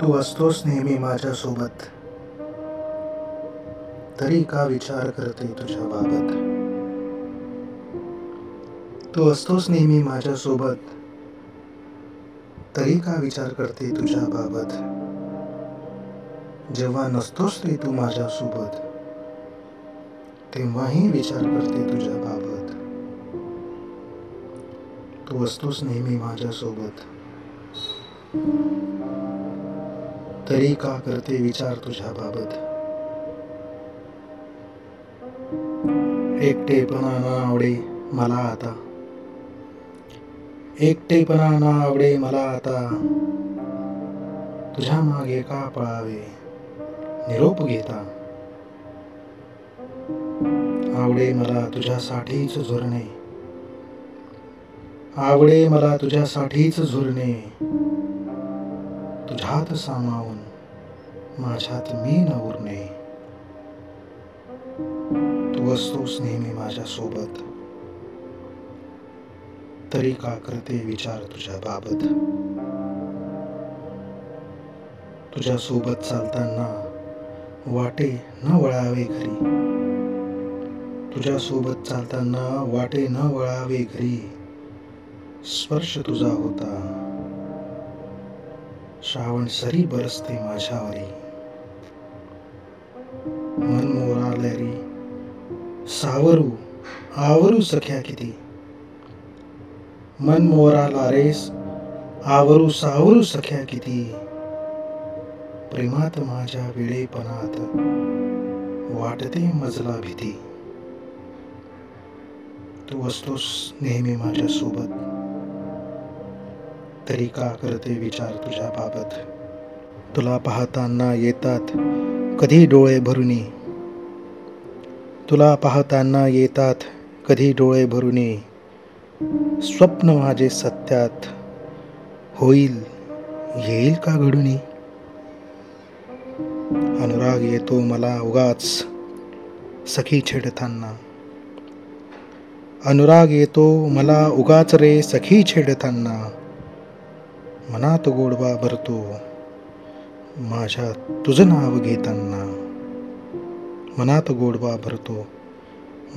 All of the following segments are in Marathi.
तू असतोस नेहमी माझ्यासोबत. तरी का विचार करते तुझ्या बाबत? तू असतोस नेहमी माझ्यासोबत. तरी का विचार करते तुझ्या बाबत? जेव्हा नसतोस रे तू माझ्यासोबत. तेव्हाही विचार करते तुझ्या बाबत. तू असतोस नेहमी माझ्यासोबत. तरी का करते विचार तुझ्याबाबत? एकटेपणा ना आवडे मला आता. एकटेपणा ना आवडे मला आता. तुझ्या मागे का पळावे? निरोप घेता. आवडे मला तुझ्यासाठीच झुरणे. आवडे मला तुझ्यासाठीच झुरणे. तुझ्यात सामावून माझ्यात मी न उरणे तू असतोस नेहमी माझ्यासोबत. तरी का करते विचार तुझ्या बाबत तुझ्या सोबत चालताना वाटे न वळावे घरी. तुझ्या सोबत चालताना वाटे न वळावे घरी. स्पर्श तुझा होता. श्रावण सरी बरसते माझ्यावरी. मन मोराले रे सावरू आवरू सख्या किती. मन मोराला रेस आवरू सावरू सख्या किती. प्रेमात माझ्या वेळेपणात वाटते मजला भीती. तू असतोस नेहमी माझ्यासोबत. तरी का करते विचार तुझ्या बाबत तुला पाहताना येतात कधी डोळे भरुनी? तुला पाहताना येतात कधी डोळे भरुनी? स्वप्न माझे सत्यात होईल येईल का घडुनी? अनुराग येतो मला उगाच सखी छेडताना. अनुराग येतो मला उगाच रे सखी छेडताना. मनात गोडवा भरतो. माझ्या तुझं नाव घेताना मनात गोडवा भरतो.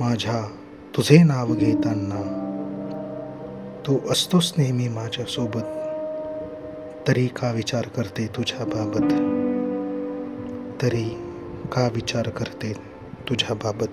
माझ्या तुझे नाव घेताना तू असतोस नेहमी माझ्यासोबत तरी का विचार करते तुझ्याबाबत तरी का विचार करते तुझ्याबाबत